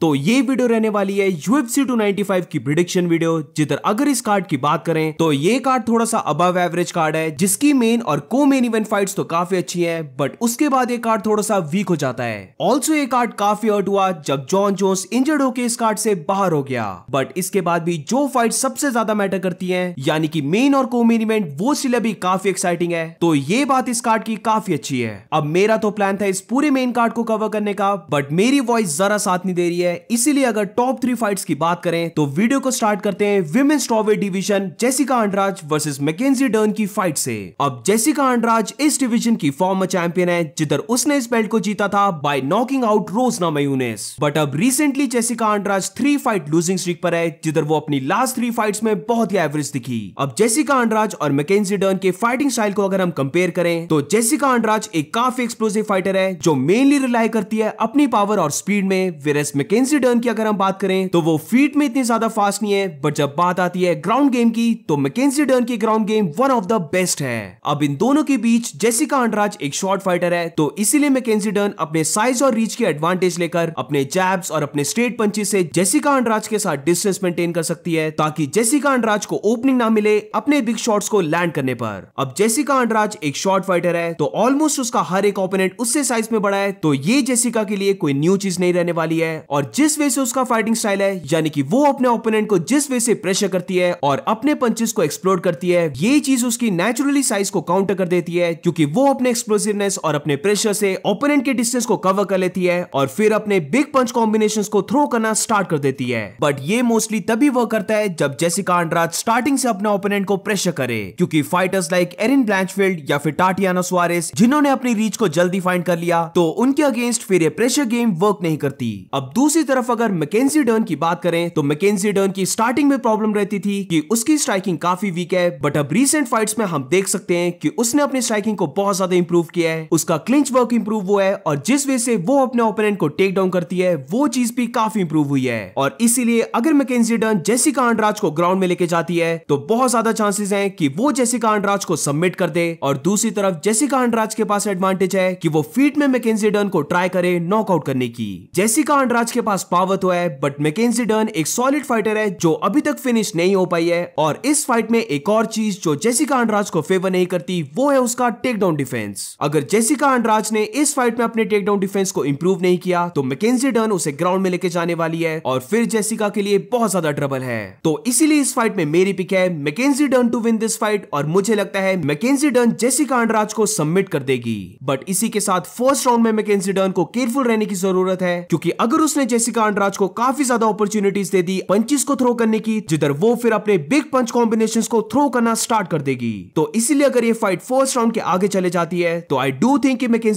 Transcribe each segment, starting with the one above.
तो ये वीडियो रहने वाली है UFC 295 की प्रिडिक्शन वीडियो जिधर अगर इस कार्ड की बात करें तो ये कार्ड थोड़ा सा अबव एवरेज कार्ड है, जिसकी मेन और को मेन इवेंट फाइट्स तो काफ़ी अच्छी है बट उसके बाद ये कार्ड थोड़ा सा वीक हो जाता है। ऑल्सो ये कार्ड काफ़ी हर्ट हुआ जब जॉन जोन्स इंजर्ड होकर इस कार्ड से बाहर हो गया। बट इसके बाद भी जो फाइट सबसे ज़्यादा मैटर करती है, यानी कि मेन और को मेन इवेंट वो सिले भी काफ़ी एक्साइटिंग है। तो ये बात इस कार्ड की काफ़ी अच्छी है। अब मेरा तो प्लान था इस पूरे मेन कार्ड को कवर करने का बट मेरी वॉइस जरा साथ नहीं दे रही है। इसीलिए अगर टॉप थ्री फाइट्स की बात करें तो वीडियो को स्टार्ट करते हैं women strawweight division Jessica Andrade versus Mackenzie Dern की फाइट से। अब जेसिका अंडराज इस डिवीज़न की फॉर्मर चैंपियन है, जिधर उसने इस बेल्ट को जीता था by knocking out Rose Namajunas but अब recently Jessica Andrade three fight losing streak पर है, जिधर वो अपनी लास्ट थ्री फाइट्स में बहुत ही एवरेज दिखी। अब जेसिका अंडराज और मैकेजी डर्न के फाइटिंग स्टाइल को अगर हम कंपेयर करें तो जेसिका अंडराज एक काफ़ी एक्सप्लोसिव फाइटर है, जो मेनली रिलाई करती है अपनी पावर और स्पीड में वेरस मैकेजी डर्न की अगर हम बात करें तो वो फीट में इतनी ज़्यादा फास्ट नहीं है बट जब बात आती है ग्राउंड गेम की तो मैकेजी डर्न की ground game one of the best है। अब इन दोनों के बीच जेसिका अंडराज एक शॉर्ट फाइटर है तो इसीलिए मैकेजी डर्न अपने साइज़ और रीच के एडवांटेज लेकर, अपने जैब्स और अपने स्ट्रेट पंचेस से जेसिका अंडराज के साथ डिस्टेंस मेंटेन कर सकती है, ताकि जेसिका अंडराज को ओपनिंग ना मिले अपने बिग शॉट्स को लैंड करने पर। अब जेसिका अंडराज एक शॉर्ट फाइटर है तो ऑलमोस्ट उसका हर एक ओपोनेंट उससे साइज़ में बड़ा है तो ये जेसिका के लिए कोई न्यू चीज़ नहीं रहने वाली है, और जिस वे से उसका फाइटिंग स्टाइल है, यानी कि वो अपने ओपोनेंट को जिस वे से प्रेशर करती है और अपने पंचेस को एक्सप्लोर करती है ये चीज़ उसकी नेचुरली साइज़ को काउंटर कर देती है, क्योंकि वो अपने एक्सप्लोसिवनेस और अपने प्रेशर से ओपोनेंट के डिस्टेंस को कवर कर लेती है और फिर अपने बिग पंच कॉम्बिनेशन को थ्रो करना स्टार्ट कर देती है। बट ये मोस्टली तभी वर्क करता है जब जेसिका अंडराज स्टार्टिंग से अपने ओपोनेंट को प्रेशर करे, क्योंकि फाइटर्स लाइक एरिन ब्लैंचफील्ड या फिर टाटियाना सुआरेस जिन्होंने अपनी रीच को जल्दी फाइंड कर लिया तो उनके अगेंस्ट फिर ये प्रेशर गेम वर्क नहीं करती। अब दूसरी तरफ़ अगर मैकेजी डर्न की बात करें तो मैकेजी डर्न की स्टार्टिंग में प्रॉब्लम रहती थी कि उसकी स्ट्राइकिंग काफ़ी वीक है बट अब रिसेंट फाइट्स में हम देख सकते हैं कि उसने अपनी स्ट्राइकिंग को बहुत ज़्यादा इंप्रूव किया है। उसका क्लिंच वर्क इंप्रूव हुआ है और जिस वजह से वो अपने ओपोनेंट को टेक डाउन करती है, वो चीज़ भी काफ़ी इंप्रूव हुई है। और इसीलिए अगर मैकेजी डर्न जेसिका अंडराज को ग्राउंड में लेके जाती है तो बहुत ज़्यादा चांसेस हैं कि वो जेसिका अंडराज को सबमिट कर दे। और दूसरी तरफ़ जेसिका अंडराज के पास एडवांटेज है कि वो फीट में मैकेजी डर्न को ट्राई करे नॉकआउट करने की। जेसिका अंडराज के पास पावर तो है बट मैकेजी डर्न एक सॉलिड फाइटर है जो अभी तक फिनिश नहीं हो पाई है और इस फाइट में एक और चीज़ जो जेसिका अंडराज को फेवर नहीं करती, वो है उसका टेक डाउन डिफेंस अगर जेसिका अंडराज ने इस फाइट में अपने टेक डाउन डिफेंस को इंप्रूव नहीं किया तो मैकेजी डर्न उसे ग्राउंड में लेके जाने वाली है और फिर जेसिका के लिए बहुत ज़्यादा ट्रबल है. तो इसीलिए इस फाइट में मेरी पिक है Mackenzie Dern to win this fight और मुझे लगता है मैकेजी डर्न जेसिका अंडराज को सबमिट कर देगी. बट इसी के साथ फ़र्स्ट राउंड में मैकेजी डर्न को केयरफुल रहने की ज़रूरत है, क्योंकि अगर उसने जेसिका अंडराज को काफ़ी ज़्यादा अपॉर्चुनिटीज़ दे दी पंचिस को थ्रो करने की, जिधर वो फिर अपने बिग पंच कॉम्बिनेशन को थ्रो करना स्टार्ट कर देगी। तो इसीलिए अगर ये फाइट फ़र्स्ट राउंड के आगे चले जाती है तो आई डू थिंक कि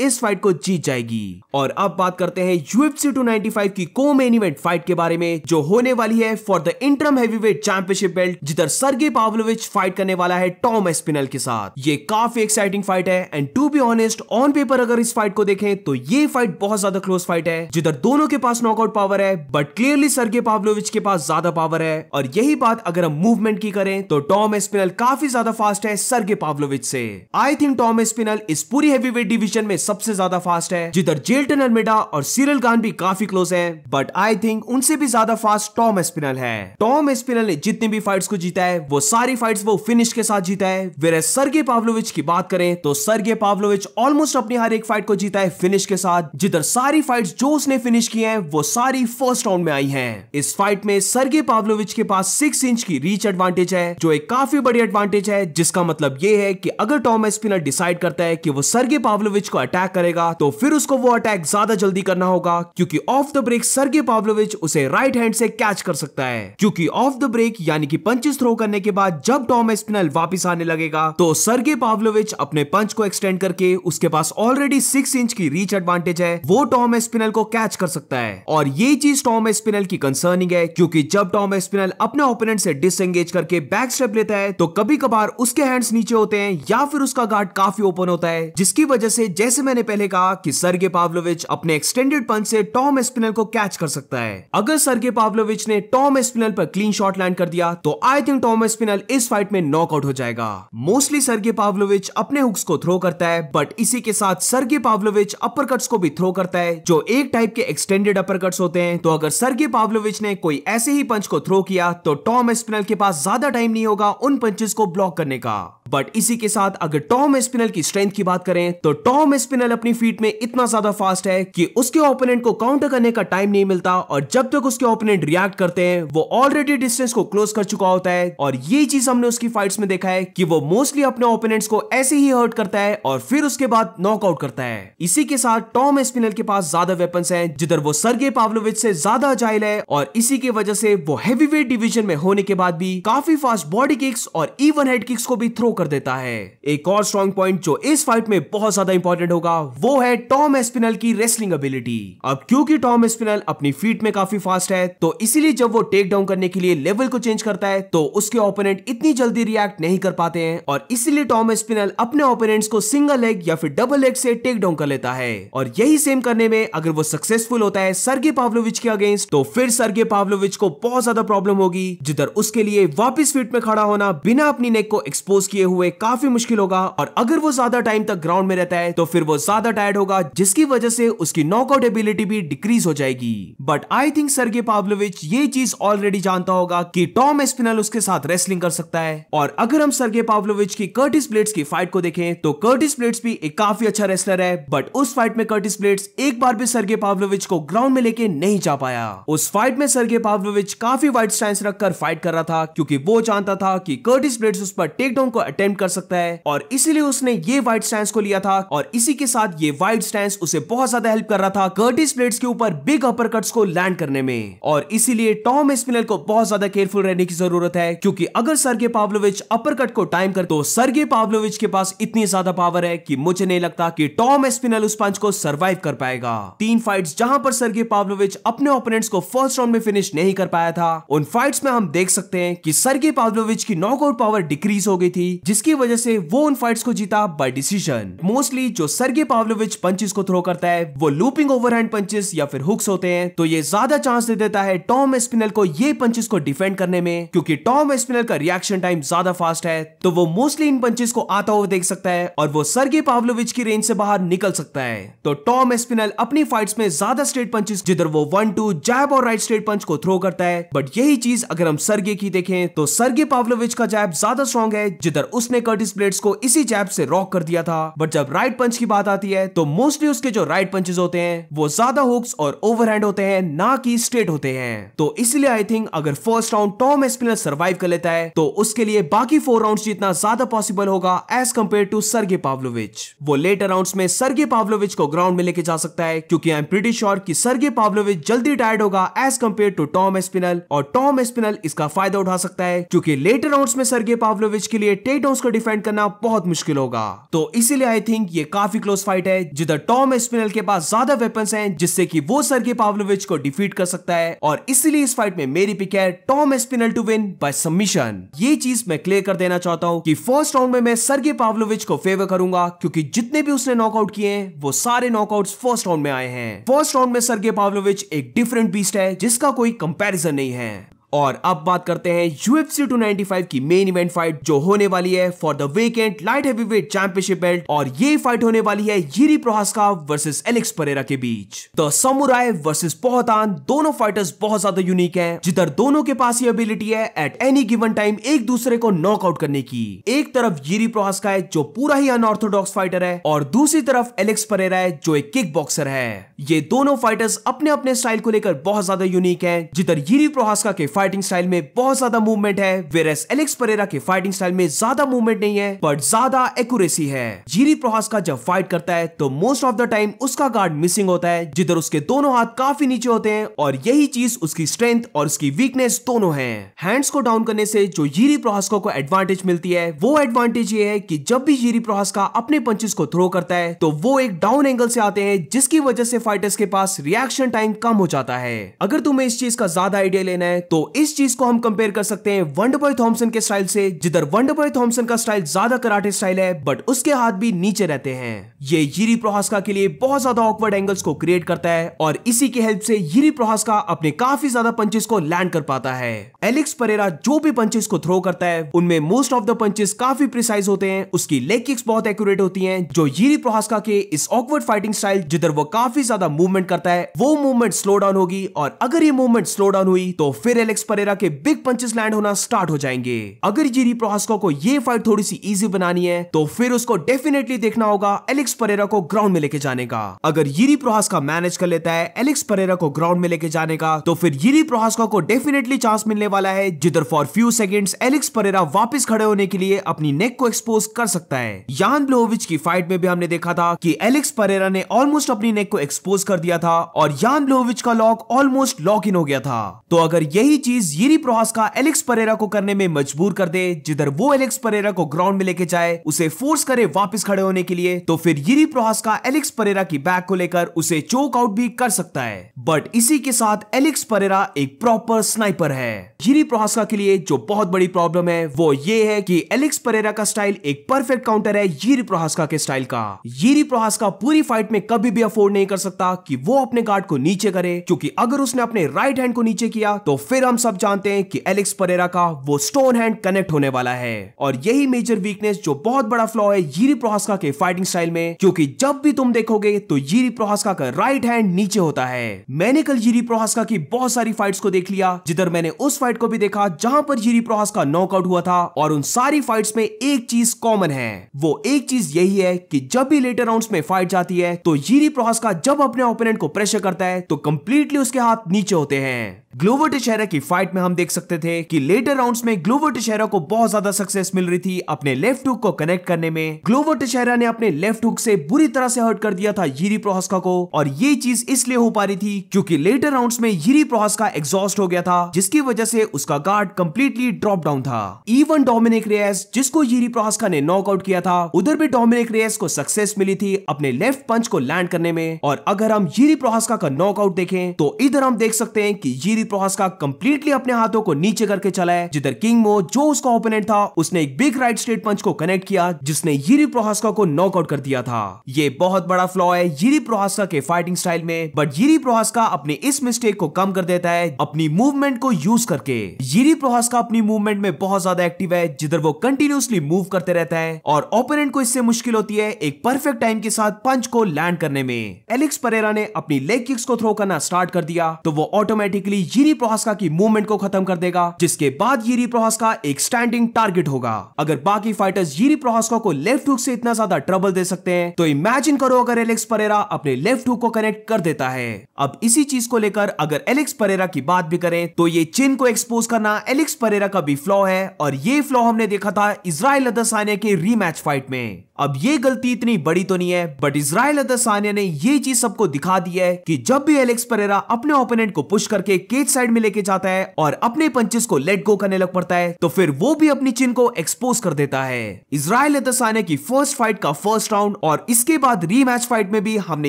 इस फाइट को जीत जाएगी। और अब बात करते हैं यूएफसी 295 की को मेन इवेंट फाइट के बारे में, जो होने वाली है for the interim heavyweight championship belt जिधर सरगे पावलोविच फाइट करने वाला है टॉम एस्पिनल के साथ। ये काफ़ी एक्साइटिंग फाइट है and to be honest on paper अगर इस फाइट को देखें तो ये फाइट बहुत ज़्यादा क्लोज फाइट है, जिधर दोनों के पास नॉकआउट पावर है बट क्लियरली सरगे पावलोविच के पास ज़्यादा पावर है। और यही बात अगर हम मूवमेंट की करें तो टॉम एस्पिनल काफ़ी ज़्यादा फास्ट है सरगे पावलोविच से। आई थिंक टॉम एस्पिनल इस पूरी हैवीवेट डिवीज़न में सबसे ज़्यादा फास्ट है। जिधर जेल्टन अल्मेडा और सीरल गान भी काफ़ी क्लोज है बट आई थिंक उनसे भी ज़्यादा फास्ट टॉम एस्पिनल है। टॉम एस्पिनल ने जितनी भी फाइट्स को जीता है, वो सारी फाइट्स वो फिनिश के साथ जीता है। वेरे सरगे पावलोविच की बात करें तो सर्गे पावलोविच ऑलमोस्ट अपनी हर एक फाइट को जीता है फिनिश के साथ। जिधर सारी फाइट्स जो उसने फिनिश की हैं, वो सारी फ़र्स्ट राउंड में आई हैं। इस फाइट में सरगे पावलोविच के पास सिक्स इंच की रीच एडवांटेज है, जो एक काफ़ी बड़ी एडवांटेज है, जिसका मतलब ये है कि अगर टॉम एस्पिनर डिसाइड करता है कि वो सरगे पावलोविच को अटैक करेगा तो फिर उसको वो अटैक ज़्यादा जल्दी करना होगा, क्योंकि off the break Sergei Pavlovich उसे राइट हैंड से कैच कर सकता है। क्योंकि ऑफ़ द ब्रेक यानी कि पंचेस थ्रो करने के बाद जब टॉम एस्पिनल वापस आने लगेगा तो सरगे पावलोविच अपने पंच को एक्सटेंड करके उसके पास ऑलरेडी सिक्स इंच की रीच एडवांटेज है, वो टॉम एस्पिनल को कैच कर सकता है। और ये चीज़ टॉम एस्पिनल की कंसर्निंग है, क्योंकि जब टॉम एस्पिनल अपने ओपोनेंट से डिसएंगेज करके बैक स्टेप लेता है तो कभी कभार उसके हैंड्स नीचे होते हैं, या फिर उसका गार्ड काफ़ी ओपन होता है, जिसकी वजह से जैसे मैंने पहले कहा कि सरगे पावलोविच अपने एक्सटेंडेड पंच से टॉम एस्पिनल को कैच कर सकता है। अगर सरगे पावलोविच ने टॉम एस्पिनल पर क्लीन शॉट लैंड कर दिया तो आई थिंक टॉम एस्पिनल इस फाइट में नॉकआउट हो जाएगा। मोस्टली सरगे पावलोविच अपने हुक्स को थ्रो करता है बट इसी के साथ सरगे पावलोविच अपर को भी थ्रो करता है, जो एक टाइप के एक्सटेंडेड माइंडेड अपर होते हैं तो अगर सरगे पावलोविच ने कोई ऐसे ही पंच को थ्रो किया तो टॉम एस्पिनल के पास ज़्यादा टाइम नहीं होगा उन पंचेस को ब्लॉक करने का। बट इसी के साथ अगर टॉम एस्पिनल की स्ट्रेंथ की बात करें तो टॉम एस्पिनल अपनी फीट में इतना ज़्यादा फास्ट है कि उसके ओपोनेंट को काउंटर करने का टाइम नहीं मिलता और जब तक उसके ओपोनेंट रिएक्ट करते हैं, वो ऑलरेडी डिस्टेंस को क्लोज कर चुका होता है। और ये चीज़ हमने उसकी फाइट्स में देखा है कि वो मोस्टली अपने ओपोनेंट्स को ऐसे ही हर्ट करता है और फिर उसके बाद नॉकआउट करता है। इसी के साथ टॉम एस्पिनल के पास ज़्यादा वेपन्स हैं, जिधर वो सरगे पावलोविच से ज़्यादा अजाइल है और इसी की वजह से वो हैवी वेट डिवीज़न में होने के बाद भी काफ़ी फास्ट बॉडी किक्स और इवन हेड किक्स को भी थ्रो कर देता है। एक और स्ट्रॉन्ग पॉइंट जो इस फाइट में बहुत ज़्यादा इंपॉर्टेंट होगा, वो है टॉम एस्पिनल की रेसलिंग एबिलिटी अब क्योंकि टॉम एस्पिनल अपनी फीट में काफ़ी फास्ट है तो इसीलिए जब वो टेक डाउन करने के लिए लेवल को चेंज करता है तो उसके ओपोनेंट इतनी जल्दी रिएक्ट नहीं कर पाते हैं और इसीलिए टॉम एस्पिनल अपने ओपोनेंट्स को सिंगल लेग या फिर डबल लेग से टेक डाउन कर लेता है। और यही सेम करने में अगर वो सक्सेसफुल होता है सरगे पावलोविच के अगेंस्ट तो फिर सरगे पावलोविच को बहुत ज़्यादा प्रॉब्लम होगी। जिधर उसके लिए वापस फीट में खड़ा होना बिना अपनी नेक को एक्सपोज किए हुए काफ़ी मुश्किल होगा। और अगर वो ज़्यादा टाइम तक ग्राउंड में रहता है तो फिर वो ज़्यादा टायर्ड होगा, जिसकी वजह से उसकी नॉकआउट एबिलिटी भी डिक्रीज हो जाएगी। But I think Sergei Pavlovich ये चीज़ ऑलरेडी जानता होगा कि टॉम एस्पिनल उसके साथ रेसलिंग कर सकता है। और अगर हम सरगे पावलोविच की कर्टिस ब्लेड्स की फाइट को देखें तो कर्टिस ब्लेड्स भी एक काफ़ी अच्छा रेसलर है। बट उस फाइट में कर्टिस ब्लेड्स एक बार भी सरगे पावलोविच को ग्राउंड में लेके नहीं जा पाया। उस फाइट में सरगे पावलोविच काफ़ी वाइट स्टैंड रखकर फाइट कर रहा था, क्योंकि वो जानता था कि कर्टिस ब्लेड्स उस पर टेक डाउन को अटेम्प्ट कर सकता है, और इसीलिए उसने ये वाइट स्टैंड को लिया था, और इसी के साथ ये वाइट स्टैंड उसे बहुत ज़्यादा हेल्प कर रहा था कर्टिस ब्लेड्स के ऊपर बिग अपर कट्स को लैंड करने में। और इसीलिए टॉम एस्पिनल को बहुत ज़्यादा केयरफुल रहने की ज़रूरत है, क्योंकि अगर सरगे पावलोविच अपर कट को टाइम कर तो सरगे पावलोविच के पास इतनी ज़्यादा पावर है कि मुझे नहीं लगता कि टॉम एस्पिनल उस पंच को सरवाइव कर पाएगा। तीन फाइट्स जहाँ पर सरगे पावलोविच अपने ओपोनेंट्स को फ़र्स्ट राउंड में फिनिश नहीं कर पाया था। उन फाइट्स में हम देख सकते हैं कि सरगे पावलोविच की नॉकआउट पावर डिक्रीज हो गई थी, जिसकी वजह से वो उन फाइट्स को जीता बाय डिसीज़न मोस्टली जो सरगे पावलोविच पंचेस को थ्रो करता है, वो लूपिंग ओवरहैंड पंचेस या फिर हुक्स होते हैं तो ये ज़्यादा चांस दे देता है टॉम एस्पिनल को ये पंचेस को डिफेंड करने में, क्योंकि टॉम एस्पिनल का रिएक्शन टाइम ज़्यादा फास्ट है तो वो मोस्टली इन पंचेस को आता हुआ देख सकता है और वो सरगे पावलोविच की रेंज से बाहर निकल सकता है। तो टॉम एस्पिनल अपनी फाइट्स में ज़्यादा स्ट्रेट पंचेस जिधर वो वन टू जैब और राइट स्ट्रेट पंच को थ्रो करता है। बट यही चीज़ अगर हम सरगे की देखें तो सरगे पावलोविच का जैब ज़्यादा स्ट्रॉन्ग है, जिधर उसने कर्टिस ब्लेड्स को इसी जैब से रॉक कर दिया था। बट जब राइट पंच की बात आती है तो मोस्टली उसके जो राइट पंचेस होते हैं, वो ज़्यादा हुक्स और ओवरहैंड होते हैं, ना कि स्ट्रेट होते हैं। तो इसलिए आई थिंक अगर first round Tom Aspinall survive कर लेता है तो उसके लिए बाकी फोर राउंड जीतना ज़्यादा पॉसिबल होगा as compare to Sergei Pavlovich वो लेटर राउंड्स में सरगे पावलोविच को ग्राउंड में लेके जा सकता है, क्योंकि आई एम प्रीटी श्योर कि सरगे पावलोविच जल्दी टायर्ड होगा as compare to Tom Aspinall और टॉम एस्पिनल इसका फ़ायदा उठा सकता है क्योंकि लेटर राउंड्स में सरगे पावलोविच के लिए डाउन को डिफेंड करना बहुत मुश्किल होगा। तो इसीलिए आई थिंक ये काफ़ी क्लोज फाइट है, जिधर टॉम एस्पिनल के पास ज़्यादा वेपन्स हैं, जिससे कि वो सरगे पावलोविच को डिफीट कर सकता है और इसीलिए इस फाइट में मेरी पिक है Tom Aspinall to win by submission ये चीज़ मैं क्लियर कर देना चाहता हूँ कि फ़र्स्ट राउंड में मैं सरगे पावलोविच को फेवर करूँगा, क्योंकि जितने भी उसने नॉकआउट किए हैं, वो सारे नॉकआउट्स फ़र्स्ट राउंड में आए हैं। फ़र्स्ट राउंड में सरगे पावलोविच एक डिफरेंट बीस्ट है जिसका कोई कंपैरिजन नहीं है। और अब बात करते हैं UFC 295 की मेन इवेंट फाइट जो होने वाली है for the vacant light heavyweight championship belt और ये फाइट होने वाली है Jiri Prochazka versus Alex Pereira के बीच। द समुराय वर्सेस पोहतान दोनों फाइटर्स बहुत ज़्यादा यूनिक हैं, जिधर दोनों के पास ये एबिलिटी है एट एनी गिवन टाइम एक दूसरे को नॉकआउट करने की। एक तरफ़ यीरी प्रोहास्का है, जो पूरा ही अनऑर्थोडॉक्स फाइटर है, और दूसरी तरफ़ एलेक्स परेरा है, जो एक किक बॉक्सर है। ये दोनों फाइटर्स अपने अपने स्टाइल को लेकर बहुत ज़्यादा यूनिक है, जिधर यीरी प्रोहास्का के फाइटिंग स्टाइल में बहुत ज़्यादा मूवमेंट है वेरस एलेक्स परेरा के फाइटिंग स्टाइल में ज़्यादा मूवमेंट नहीं है बट ज़्यादा एक्यूरेसी है। जीरी प्रोहास का जब फाइट करता है तो मोस्ट ऑफ़ द टाइम उसका गार्ड मिसिंग होता है, जिधर उसके दोनों हाथ काफ़ी नीचे होते हैं, और यही चीज़ उसकी स्ट्रेंथ और उसकी वीकनेस दोनों है। हैंड्स को डाउन करने से जो जीरी प्रोहास्को को एडवांटेज मिलती है, वो एडवांटेज ये है कि जब भी जीरी प्रोहास्का अपने पंचेस को थ्रो करता है तो वो एक डाउन एंगल से आते हैं, जिसकी वजह से फाइटर्स के पास रिएक्शन टाइम कम हो जाता है। अगर तुम्हें इस चीज़ का ज़्यादा आइडिया लेना है तो इस चीज़ को हम कंपेयर कर सकते हैं वंडर बॉय थॉमसन के स्टाइल से, जिधर वंडर बॉय थॉमसन का स्टाइल ज़्यादा कराटे स्टाइल है बट उसके हाथ भी नीचे रहते हैं। ये यीरी प्रोहास्का के लिए बहुत ज़्यादा ऑकवर्ड एंगल्स को क्रिएट करता है, और इसी की हेल्प से यीरी प्रोहास्का अपने काफ़ी ज़्यादा पंचेस को लैंड कर पाता है। एलेक्स परेरा जो भी पंचेस को थ्रो करता है, उनमें मोस्ट ऑफ़ द पंचेस काफ़ी प्रिसाइज होते हैं, उसकी लेग किक्स बहुत एक्यूरेट होती हैं, जो यीरी प्रोहास्का के इस ऑकवर्ड फाइटिंग स्टाइल जिधर वो काफ़ी ज़्यादा मूवमेंट करता है, वो मूवमेंट स्लो डाउन होगी, और अगर ये मूवमेंट स्लो डाउन हुई तो फिर एलेक्स परेरा के बिग पंचेस लैंड होना स्टार्ट हो जाएँगे। अगर जीरी प्रोहास्का को ये फाइट थोड़ी सी इजी बनानी है तो फिर उसको डेफिनेटली देखना होगा एलेक्स परेरा को ग्राउंड में लेके जाने का। अगर यीरी प्रोहास्का मैनेज कर लेता है एलेक्स परेरा को ग्राउंड में लेके जाने का तो फिर यीरी प्रोहास्का को डेफिनेटली चांस मिलने वाला है, जिधर for few seconds Alex Pereira वापस खड़े होने के लिए अपनी नेक को एक्सपोज कर सकता है। यान ब्लोविच की फाइट में भी हमने देखा था कि एलेक्स परेरा ने ऑलमोस्ट अपनी नेक को एक्सपोज कर दिया था, और यान ब्लोविच का लॉक ऑलमोस्ट लॉक इन हो गया था। तो अगर यही चीज़ यीरी प्रोहास्का एलेक्स परेरा को करने में मजबूर कर दे। जिधर वो एलेक्स परेरा को ग्राउंड में लेके जाए, उसे फोर्स करे वापस खड़े होने के लिए तो फिर यीरी प्रोहास्का एलेक्स परेरा की बैक को लेकर उसे चोक आउट भी कर सकता है। बट इसी के साथ एलेक्स परेरा एक प्रॉपर स्नाइपर है। यीरी प्रोहास्का के लिए जो बहुत बड़ी प्रॉब्लम है, वो ये है कि एलेक्स परेरा का स्टाइल एक परफेक्ट काउंटर है यीरी प्रोहास्का के स्टाइल का। यीरी प्रोहास्का पूरी फाइट में कभी भी अफोर्ड नहीं कर सकता कि वो अपने गार्ड को नीचे करे, क्योंकि अगर उसने अपने राइट हैंड को नीचे किया तो फिर हम सब जानते हैं कि एलेक्स परेरा का वो स्टोन हैंड कनेक्ट होने वाला है। और यही मेजर वीकनेस जो बहुत बड़ा फ्लॉ है यीरी प्रोहास्का के फाइटिंग स्टाइल में, क्योंकि जब भी तुम देखोगे तो यीरी प्रोहास्का का राइट हैंड नीचे होता है। मैंने कल यीरी प्रोहास्का की बहुत सारी फाइट्स को देख लिया, जिधर मैंने उस फाइट को भी देखा जहाँ पर यीरी प्रोहास्का नॉकआउट हुआ था, और उन सारी फाइट्स में एक चीज़ कॉमन है। वो एक चीज़ यही है कि जब भी लेटर राउंड्स में फाइट जाती है तो यीरी प्रोहास्का जब अपने ओपोनेंट को प्रेशर करता है तो कंप्लीटली उसके हाथ नीचे होते हैं। ग्लोवर टिशेरा की फाइट में हम देख सकते थे कि लेटर राउंड्स में ग्लोवर टिशेरा को बहुत ज़्यादा सक्सेस मिल रही थी अपने लेफ़्ट हुक को कनेक्ट करने में। ग्लोवर टिशेरा ने अपने लेफ़्ट हुक से बुरी तरह से हर्ट कर दिया था यीरी प्रोहास्का को और ये चीज़ इसलिए हो पा रही थी क्योंकि लेटर राउंड्स में यीरी प्रोहास्का एग्जॉस्ट हो गया था, जिसकी वजह से उसका गार्ड कंप्लीटली ड्रॉप डाउन था। इवन डोमिनिक रेस जिसको यीरी प्रोहस्का ने नॉकआउट किया था, उधर भी डोमिनिक रेस को सक्सेस मिली थी अपने लेफ़्ट पंच को लैंड करने में। और अगर हम यीरी प्रोहस्का का नॉकआउट देखें तो इधर हम देख सकते हैं कि यीरी प्रोहास्का कंप्लीटली अपने हाथों को नीचे करके चला है। जिधर किंग मो जो उसका ओपोनेंट था, उसने एक बिग राइट स्ट्रेट पंच को कनेक्ट किया, जिसने यीरी प्रोहास्का को नॉकआउट कर दिया था। ये बहुत बड़ा फ्लॉ है यीरी प्रोहास्का के फाइटिंग स्टाइल में। बट यीरी प्रोहास्का अपने इस मिस्टेक को कम कर देता है अपनी मूवमेंट को यूज़ करके। यीरी प्रोहास्का अपनी मूवमेंट में बहुत ज़्यादा एक्टिव है, जिधर वो कंटिन्यूसली मूव करते रहता है। और ओपोनेंट को इससे मुश्किल होती है एक परफेक्ट टाइम के साथ पंच को लैंड करने में। एलेक्स परेरा ने अपनी लेग किक्स को थ्रो करना स्टार्ट कर दिया तो वो ऑटोमेटिकली यीरी प्रोहास्का की मूवमेंट को खत्म कर देगा, जिसके बाद यीरी प्रोहास्का एक स्टैंडिंग टारगेट होगा। अगर बाकी फाइटर्स यीरी प्रोहास्का को लेफ़्ट हुक से इतना ज़्यादा ट्रबल दे सकते हैं तो इमेजिन करो अगर एलेक्स परेरा अपने लेफ़्ट हुक को कनेक्ट कर देता है। अब इसी चीज़ को लेकर अगर एलेक्स परेरा की बात भी करें तो ये चिन को एक्सपोज करना एलेक्स परेरा का भी फ्लॉ है, और ये फ्लॉ हमने देखा था इसराइल अदसानिया के रीमैच फाइट में। अब ये गलती इतनी बड़ी तो नहीं है बट इसराइल अदसानिया ने ये चीज़ सबको दिखा दी है कि जब भी एलेक्स परेरा अपने ओपोनेंट को पुश करके केज साइड में लेके जाता है और अपने पंचेस को लेट गो करने लग पड़ता है तो फिर वो भी अपनी चिन को एक्सपोज कर देता है। इसराइल अदसानिया की फ़र्स्ट फाइट का फ़र्स्ट राउंड और इसके बाद रीमैच फाइट में भी हमने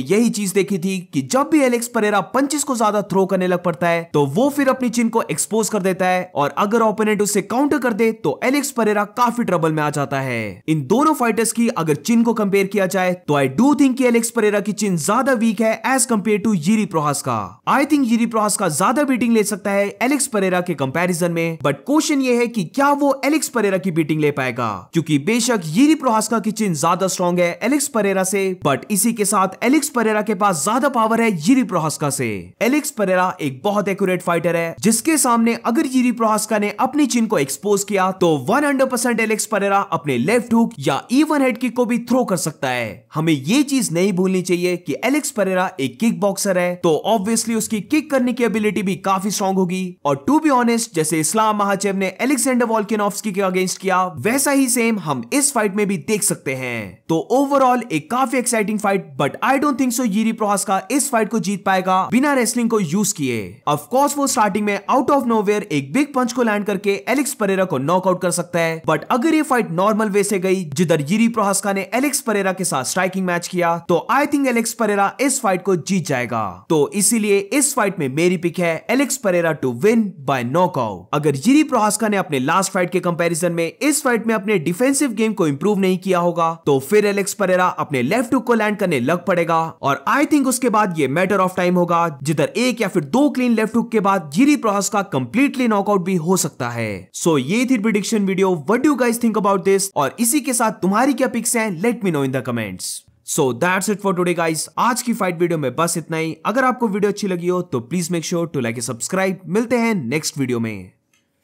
यही चीज़ देखी थी कि जब भी एलेक्स परेरा पंचेस को ज़्यादा थ्रो करने लग पड़ता है तो वो फिर अपनी चिन को एक्सपोज कर देता है और अगर ओपोनेंट उसे काउंटर कर दे तो एलेक्स परेरा काफ़ी ट्रबल में आ जाता है। इन दोनों फाइटर्स की अगर चिन को कंपेयर किया जाए तो I do think Alex Pereira की चिन ज़्यादा वीक है as compared to Jiri Prochazka का। आई थिंक यीरी प्रोहास का ज़्यादा बीटिंग ले सकता है एलेक्स परेरा के कंपैरिजन में बट क्वेश्चन ये है कि क्या वो एलेक्स परेरा की बीटिंग ले पाएगा? क्योंकि बेशक यीरी प्रोहास्का की चिन ज़्यादा स्ट्रॉन्ग है एलेक्स परेरा से बट इसी के साथ एलेक्स परेरा के पास ज़्यादा पावर है यीरी प्रोहास्का से। एलेक्स परेरा एक बहुत एक्यूरेट फाइटर है, जिसके सामने अगर यीरी प्रोहास्का ने अपनी चिन को एक्सपोज किया तो 100% एलेक्स परेरा अपने लेफ़्ट हुक या इवन हेड किक को भी थ्रो कर सकता है। हमें ये चीज़ नहीं भूलनी चाहिए कि एलेक्स परेरा एक किक बॉक्सर है तो ऑब्वियसली उसकी किक करने की एबिलिटी भी काफ़ी स्ट्रॉन्ग होगी। और टू बी ऑनेस्ट जैसे इस्लाम महाचेव ने एलेक्सेंडर वॉल्किनॉफ्स्की के अगेंस्ट किया, वैसा ही सेम हम इस फाइट में भी देख सकते हैं। तो ओवरऑल एक काफ़ी exciting fight but I don't think so Jiri Prochazka इस फाइट को जीत पाएगा बिना रेसलिंग को यूज़ किए। ऑफ़ कोर्स वो स्टार्टिंग में आउट ऑफ़ नोवेयर एक बिग पंच को लैंड करके एलेक्स परेरा को नॉकआउट कर सकता है बट अगर ये फाइट नॉर्मल वे से गई, जिधर यीरी प्रोहास्का प्रोहास्का ने एलेक्स परेरा के साथ स्ट्राइकिंग मैच किया तो आई थिंक एलेक्स परेरा इस फाइट को जीत जाएगा। तो इसीलिए इस फाइट में मेरी पिक है Alex Pereira to win by knockout अगर जिरी प्रोहास्का ने अपने लास्ट फाइट के कंपैरिजन में इस फाइट में अपने डिफेंसिव गेम को इंप्रूव नहीं किया होगा तो फिर एलेक्स परेरा अपने लेफ़्ट हुक को लैंड करने लग पड़ेगा और आई थिंक उसके बाद ये मैटर ऑफ़ टाइम होगा जिधर एक या फिर दो क्लीन लेफ़्ट हुक के बाद जिरी प्रोहास्का कंप्लीटली नॉकआउट भी हो सकता है। सो so, ये थी prediction video what you guys think about this और इसी के साथ तुम्हारी क्या पिक्स हैं let me know in the comments so that's it for today guys आज की फाइट वीडियो में बस इतना ही। अगर आपको वीडियो अच्छी लगी हो तो please make sure to like subscribe मिलते हैं नेक्स्ट वीडियो में।